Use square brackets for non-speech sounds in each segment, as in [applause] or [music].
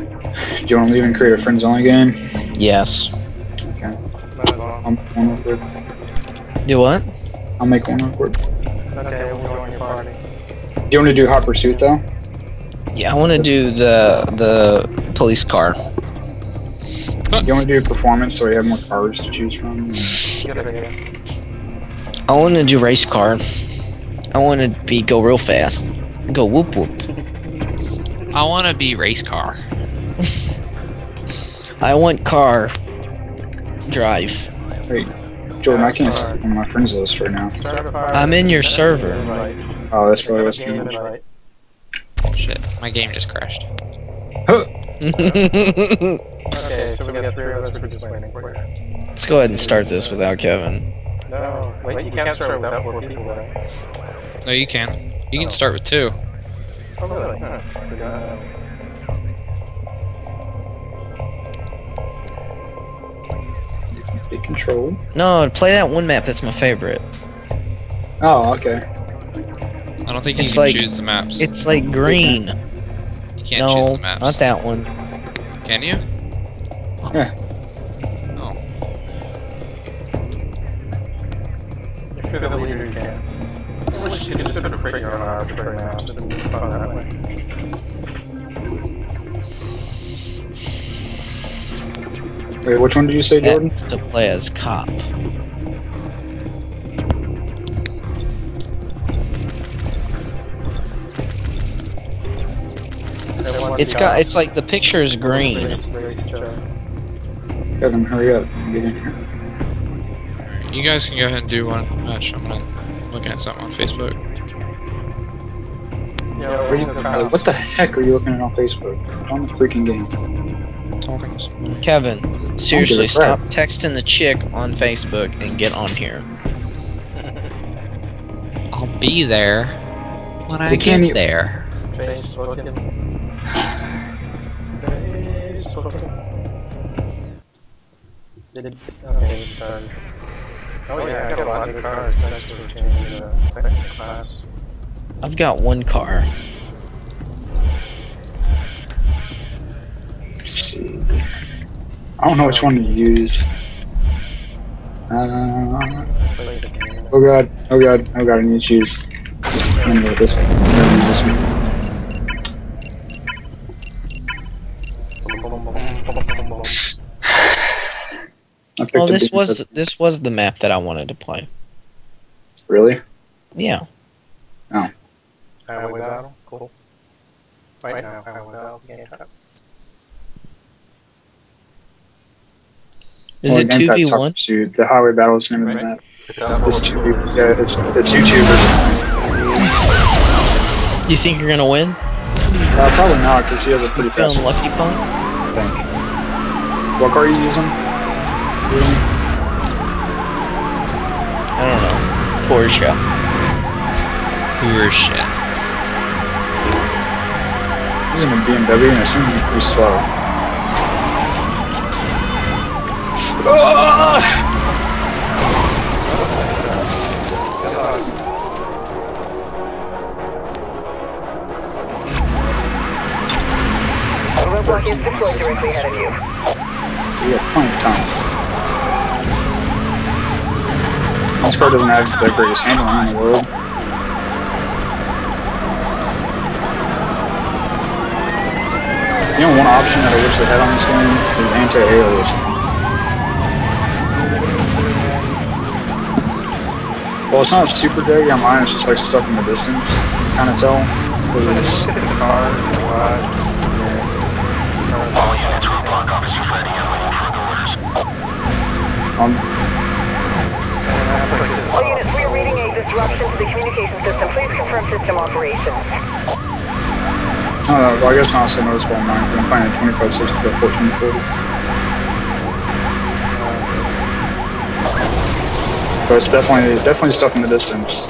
Do you want to leave and create a friends only game? Yes. Might as well. I'll make one real quick. Do what? I'll make one real quick. Okay, we'll join your party. Do you want to do hot pursuit though? Yeah, I want to do the the police car. Do you want to do performance so we have more cars to choose from? I want to do race car. I want to be go real fast. Go whoop whoop. I want to be race car. I want car drive. Wait, Jordan, I can't see on my friends list right now. I'm in your server. Oh, that's probably what's Game going on. Shit, my game just crashed. [laughs] Okay, so we got three of us. We're just waiting for you. Let's go ahead and start this without Kevin. No, wait, you can't start without four people, right? No, you can. You can oh. start with two. Oh, really? Huh. Control. No, play that one map. That's my favorite. Oh, okay. I don't think you It's can like- choose the maps. It's like green. you can't choose No, the maps. not that one. Can you? Yeah. Oh. If you're the can. I wish you could just sort of create your own arbitrary maps and be fun that way. Wait, which one did you say, Jordan? That's to play as cop. It's got. It's like the picture is green. Kevin, hurry up. Get in here. You guys can go ahead and do one match. I'm gonna looking at something on Facebook. Where you- uh, what the heck are you looking at on Facebook? On the freaking game. Talkings. Kevin, seriously, crap. stop texting the chick on Facebook and get on here. I'll be there when I can't get there. Facebooking. Facebooking. Did it? Okay, done. Oh yeah, I got a lot of cars. That's what changed the technical class. I've got one car. Let's see. I don't know which one to use. Uh, Play the game. oh god, oh god, oh god, I need to choose. I'm gonna go this one. I'm gonna use this one. [sighs] Well, this big- was this was the map that I wanted to play. Really? Yeah. Oh. Highway battle, cool. Right now, highway battle, game Is Well, it two Pack v Top one? Pursuit. The Highway Battle is the name of the map. It's two people. Yeah, it's it's YouTubers. You think you're gonna win? Uh, probably not, because he has a pretty fast. Feeling lucky, punk? I think. What car are you using? I don't know. Porsche. Poor shit. He's in a BMW and I assume he's pretty slow. A roadblock is deployed directly ahead of you. So we have plenty of time. This car doesn't have the greatest handling in the world. You know, one option that I wish they had on this game is anti-aliasing. Well, it's not super dirty on mine, it's just like stuck in the distance. Kind of tell. 'cause it's- Cars, garages, All units, roadblock officers ready and waiting for orders. um, All units, we are reading a disruption to the communication system. Please confirm system operations. I well, I guess not so noticeable on mine, but I'm finding 25, 60, 14, 40. But it's definitely, definitely stuff in the distance.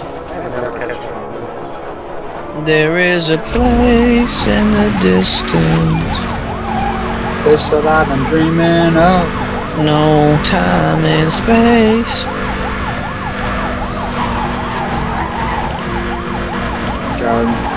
There is a place in the distance. Place that I've been dreaming of. No time and space. God.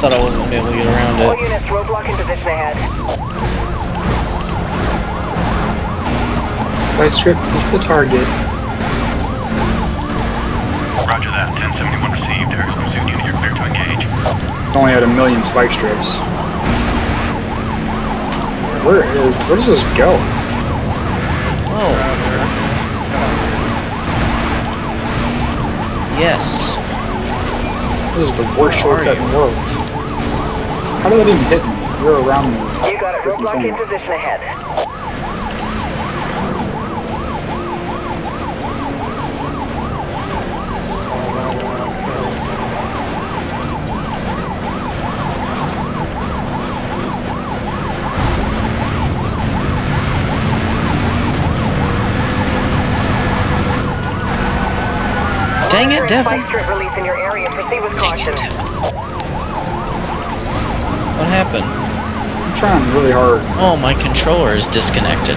Thought I wasn't gonna be able to get around it. All it. units, roadblock in position ahead. Spike strip is the target. Roger that. 1071 received. Air pursuit unit, you're clear to engage. Only had a million spike strips. Where is? Where does this go? Oh. Yes. This is the worst shortcut in the world. How did that even hit me? You're around me. You got it, roadblock in position ahead. Dang it, Devin. Spike strip release in your area. Proceed with caution. What happened? I'm trying really hard. Oh, my controller is disconnected.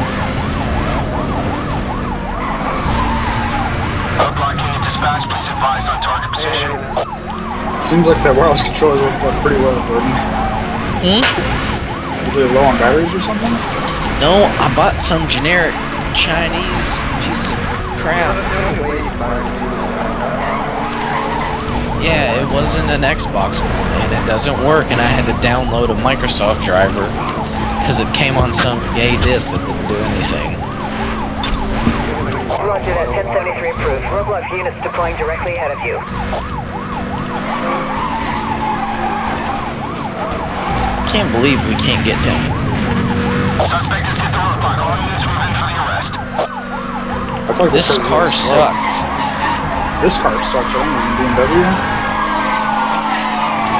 Roadblock unit dispatch, please advise on target position. Seems like that wireless controller worked worked pretty well, Gordon. Hmm? Is it low on batteries or something? No, I bought some generic Chinese piece of crap. Yeah, it wasn't an Xbox one, and it doesn't work, and I had to download a Microsoft driver because it came on some gay disk that didn't do anything. Roger that, 1073 approved. Roadblock units deploying directly ahead of you. Can't believe we can't get him. Suspect has hit the roadblock. All units move in for the arrest. Like This car sucks. This car sucks. I don't know, BMW.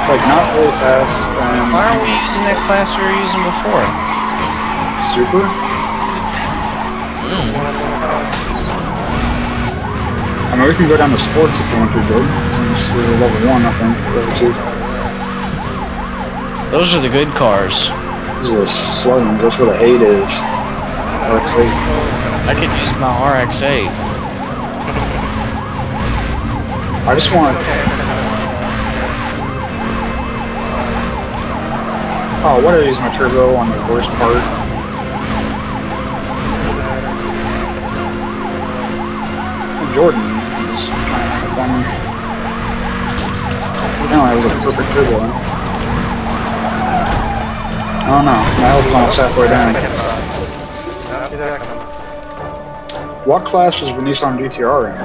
It's like not really fast and Why aren't we using that class we were using before? super. Mm. I mean, we can go down to sports if you want to, Jordan. Since we're level one, I think. Level two. Those are the good cars. This is a slow one. That's where the 8 is. RX-8. I could use my RX-8. I just want. Oh, what I use my turbo on the worst part? Jordan is trying to have one. No, that was a perfect turbo. Oh no, my health is almost halfway down. What class is the Nissan GTR in?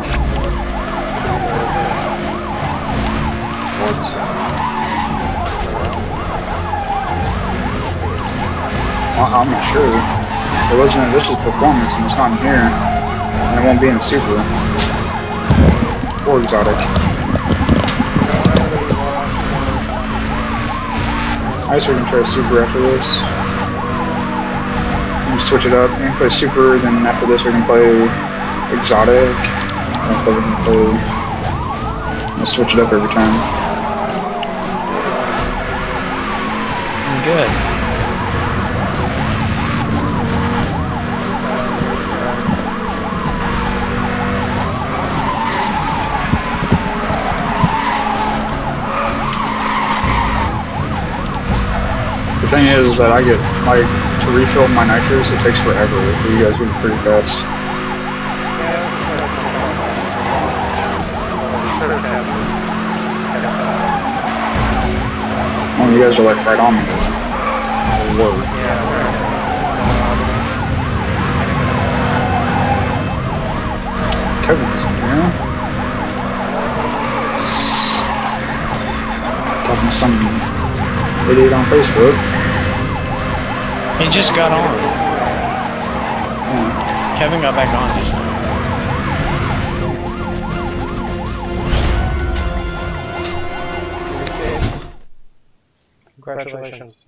What? Well, I'm not sure. It wasn't. This is performance, and it's not in here. And it won't be in Super or exotic. I guess we can try Super after this. We switch it up. Can play Super, then after this we can play exotic. And we can play. We'll switch it up every time. Good. Thing is that I get like to refill my nitrous. It takes forever. You guys it pretty fast. Oh, you guys are like right on me. Whoa. Kevin's yeah. Talking to some idiot on Facebook. He just got on. Yeah. Kevin got back on just now. Congratulations.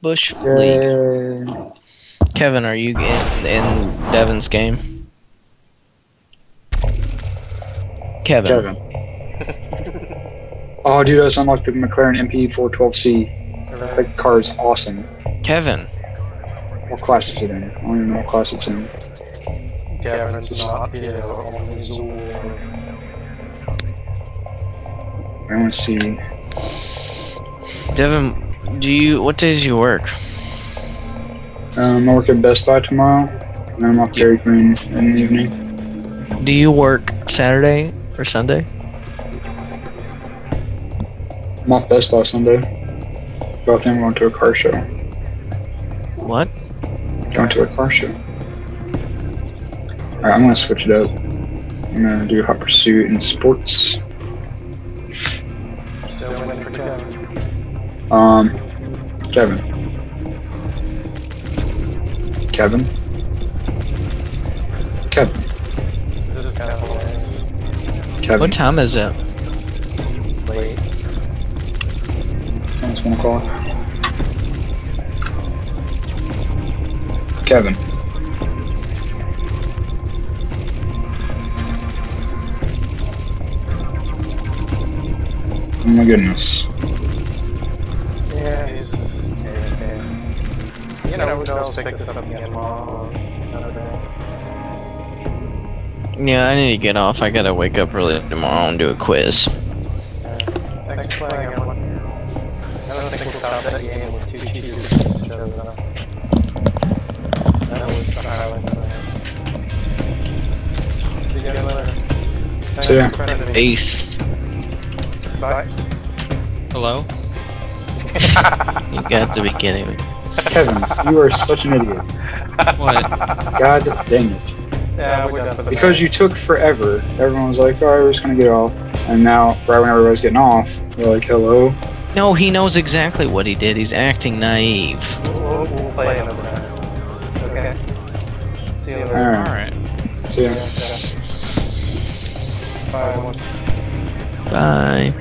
Bush League. Yay. Kevin, are you in, in Devin's game? Kevin. Kevin. [laughs] oh, dude, I just unlocked the McLaren MP412C. That car is awesome. Kevin. What class is it in? I don't even know what class it's in. Kevin's not here, only Zool. I want to see. Devin, do you what days do you work? Um, I work at Best Buy tomorrow, and I'm off Dairy Queen in the evening. Do you work Saturday or Sunday? I'm off Best Buy Sunday. But I think I'm going to a car show. What? Going to a car show. Alright, I'm gonna switch it up. I'm gonna do Hot Pursuit and Sports. Still waiting for Kevin. Um, Kevin. Kevin. Kevin. This is kind of. Kevin. What time is it? Someone's gonna call. Kevin. Oh my goodness. Yeah, he's okay, okay. You know, we can always pick this up again tomorrow or another day. Yeah, I need to get off. I gotta wake up early tomorrow and do a quiz. Yeah. Thanks for playing, everyone. I don't think we'll that game with two cheaters against each other, though. That was the highlight of the. See you guys later. Thanks See ya. for. Eighth. Bye. Hello? You got to be kidding me. Kevin, you are such an idiot. What? God dang it. Yeah, we're done Because you took forever. Everyone was like, alright, we're just gonna get off. And now, right when everybody's getting off, they're like, hello. No, he knows exactly what he did. He's acting naive. We'll, we'll play another night. Okay? See you later. Alright, Alright. see ya. Yeah, yeah. Bye, everyone. Bye.